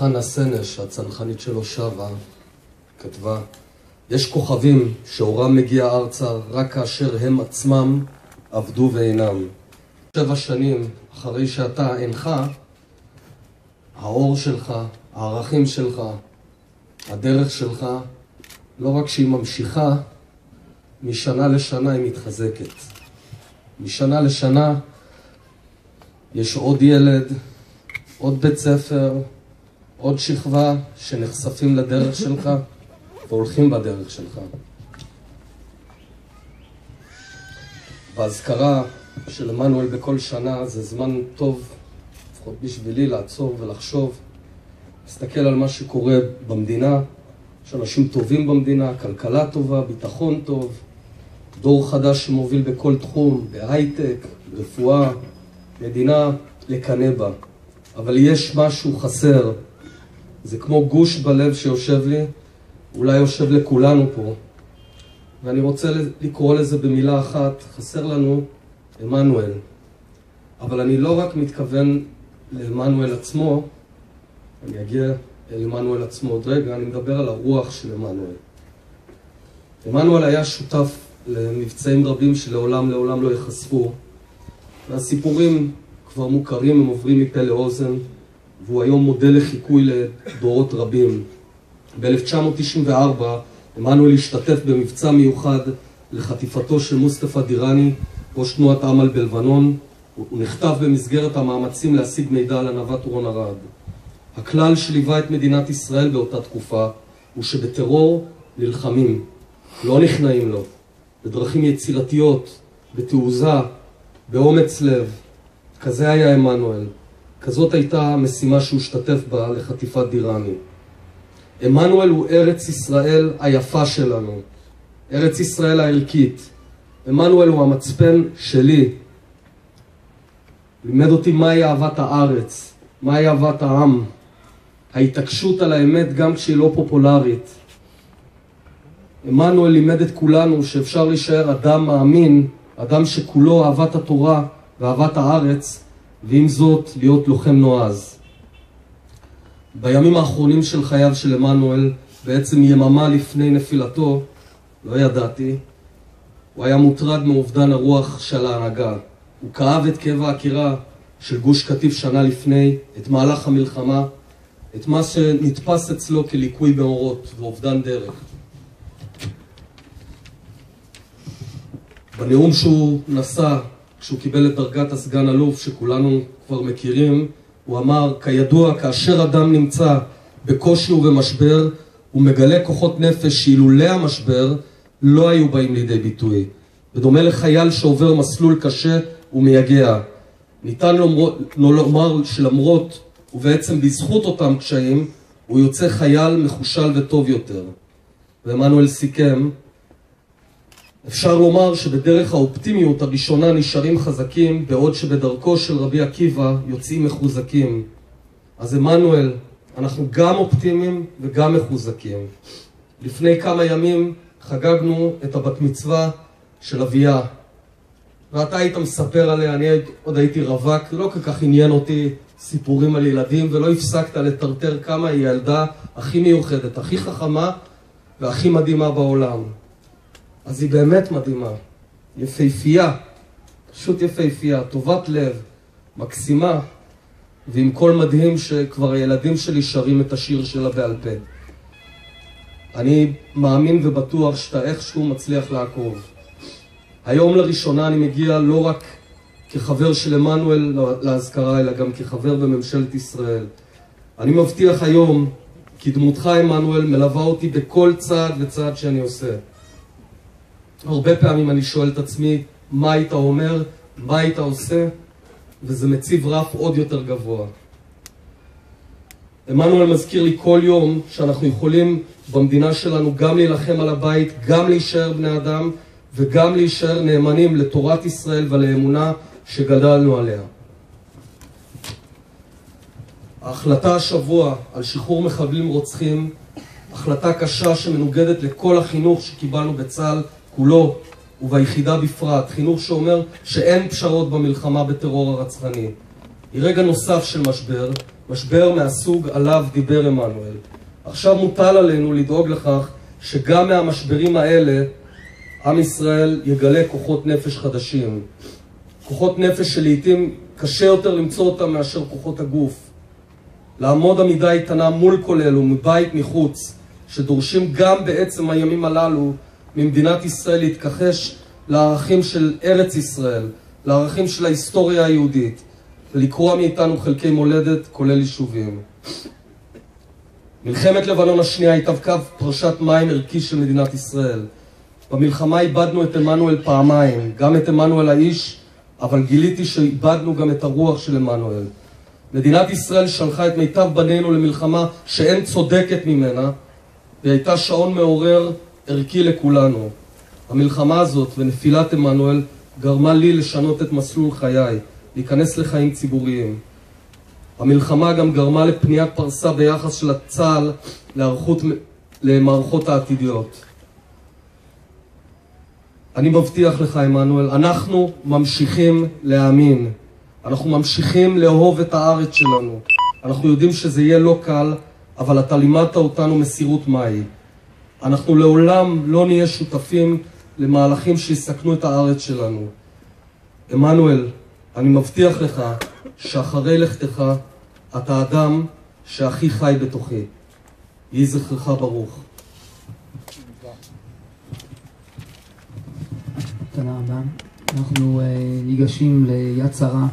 חנה סנש, הצנחנית שלו שבה, כתבה, יש כוכבים שאורם מגיע ארצה רק כאשר הם עצמם עבדו ואינם. שבע שנים אחרי שאתה אינך, האור שלך, הערכים שלך, הדרך שלך, לא רק שהיא ממשיכה, משנה לשנה היא מתחזקת. משנה לשנה יש עוד ילד, עוד בית ספר, עוד שכבה שנחשפים לדרך שלך והולכים בדרך שלך. באזכרה של עמנואל בכל שנה זה זמן טוב, לפחות בשבילי, לעצור ולחשוב, להסתכל על מה שקורה במדינה, יש אנשים טובים במדינה, כלכלה טובה, ביטחון טוב, דור חדש שמוביל בכל תחום, בהייטק, רפואה, מדינה לקנא בה. אבל יש משהו חסר, זה כמו גוש בלב שיושב לי, אולי יושב לכולנו פה, ואני רוצה לקרוא לזה במילה אחת, חסר לנו עמנואל. אבל אני לא רק מתכוון לעמנואל עצמו, אני אגיע אל עמנואל עצמו עוד רגע, אני מדבר על הרוח של עמנואל. עמנואל היה שותף למבצעים רבים שלעולם לעולם לא ייחשפו, והסיפורים כבר מוכרים, הם עוברים מפה לאוזן, והוא היום מודל לחיקוי לדורות רבים. ב-1994 עמנואל השתתף במבצע מיוחד לחטיפתו של מוסטפא דיראני, ראש תנועת אמל בלבנון. הוא נכתב במסגרת המאמצים להשיג מידע על הנווט רון ארד. הכלל שליווה את מדינת ישראל באותה תקופה הוא שבטרור נלחמים, לא נכנעים לו, בדרכים יצירתיות, בתעוזה, באומץ לב. כזה היה עמנואל. כזאת הייתה המשימה שהוא השתתף בה לחטיפת דיראני. עמנואל הוא ארץ ישראל היפה שלנו, ארץ ישראל הערכית. עמנואל הוא המצפן שלי. לימד אותי מהי אהבת הארץ, מהי אהבת העם, ההתעקשות על האמת גם כשהיא לא פופולרית. עמנואל לימד את כולנו שאפשר להישאר אדם מאמין, אדם שכולו אהבת התורה ואהבת הארץ, ועם זאת להיות לוחם נועז. בימים האחרונים של חייו של עמנואל, בעצם יממה לפני נפילתו, לא ידעתי, הוא היה מוטרד מאובדן הרוח של ההנהגה. הוא כאב את כאב העקירה של גוש קטיף שנה לפני, את מהלך המלחמה, את מה שנתפס אצלו כליקוי באורות ואובדן דרך. בנאום שהוא נשא כשהוא קיבל את דרגת הסגן אלוף, שכולנו כבר מכירים, הוא אמר, כידוע, כאשר אדם נמצא בקושי ובמשבר, הוא מגלה כוחות נפש שאילולא המשבר לא היו באים לידי ביטוי. בדומה לחייל שעובר מסלול קשה ומייגע. ניתן לומר, לומר שלמרות ובעצם בזכות אותם קשיים, הוא יוצא חייל מחושל וטוב יותר. ועמנואל סיכם, אפשר לומר שבדרך האופטימיות הראשונה נשארים חזקים, בעוד שבדרכו של רבי עקיבא יוצאים מחוזקים. אז עמנואל, אנחנו גם אופטימיים וגם מחוזקים. לפני כמה ימים חגגנו את הבת מצווה של אביה, ואתה היית מספר עליה, אני עוד הייתי רווק, לא כל כך עניין אותי סיפורים על ילדים, ולא הפסקת לטרטר כמה היא הילדה הכי מיוחדת, הכי חכמה והכי מדהימה בעולם. אז היא באמת מדהימה, יפהפייה, פשוט יפהפייה, טובת לב, מקסימה, ועם קול מדהים שכבר הילדים שלי שרים את השיר שלה בעל פה. אני מאמין ובטוח שאתה איכשהו מצליח לעקוב. היום לראשונה אני מגיע לא רק כחבר של עמנואל לאזכרה, אלא גם כחבר בממשלת ישראל. אני מבטיח היום כי דמותך, עמנואל, מלווה אותי בכל צעד וצעד שאני עושה. הרבה פעמים אני שואל את עצמי, מה היית אומר, מה היית עושה, וזה מציב רף עוד יותר גבוה. עמנואל מזכיר לי כל יום שאנחנו יכולים במדינה שלנו גם להילחם על הבית, גם להישאר בני אדם וגם להישאר נאמנים לתורת ישראל ולאמונה שגדלנו עליה. ההחלטה השבוע על שחרור מחבלים רוצחים, החלטה קשה שמנוגדת לכל החינוך שקיבלנו בצה"ל כולו וביחידה בפרט, חינוך שאומר שאין פשרות במלחמה בטרור הרצחני. היא רגע נוסף של משבר, משבר מהסוג עליו דיבר עמנואל. עכשיו מוטל עלינו לדאוג לכך שגם מהמשברים האלה עם ישראל יגלה כוחות נפש חדשים. כוחות נפש שלעיתים קשה יותר למצוא אותם מאשר כוחות הגוף. לעמוד עמידה איתנה מול כל אלו, מבית מחוץ, שדורשים גם בעצם הימים הללו ממדינת ישראל להתכחש לערכים של ארץ ישראל, לערכים של ההיסטוריה היהודית, ולקרוע מאיתנו חלקי מולדת, כולל יישובים. מלחמת לבנון השנייה קו פרשת מים ערכי של מדינת ישראל. במלחמה איבדנו את עמנואל פעמיים, גם את עמנואל האיש, אבל גיליתי שאיבדנו גם את הרוח של עמנואל. מדינת ישראל שלחה את מיטב בנינו למלחמה שאין צודקת ממנה, והיא הייתה שעון מעורר ערכי לכולנו. המלחמה הזאת ונפילת עמנואל גרמה לי לשנות את מסלול חיי, להיכנס לחיים ציבוריים. המלחמה גם גרמה לפניית פרסה ביחס של צה"ל להיערכות למערכות העתידיות. אני מבטיח לך, עמנואל, אנחנו ממשיכים להאמין. אנחנו ממשיכים לאהוב את הארץ שלנו. אנחנו יודעים שזה יהיה לא קל, אבל אתה לימדת אותנו מסירות מהי. אנחנו לעולם לא נהיה שותפים למהלכים שיסכנו את הארץ שלנו. עמנואל, אני מבטיח לך שאחרי לכתך אתה אדם שהכי חי בתוכי. יהי זכרך ברוך. תודה רבה. אנחנו uh, ניגשים ליד שרה.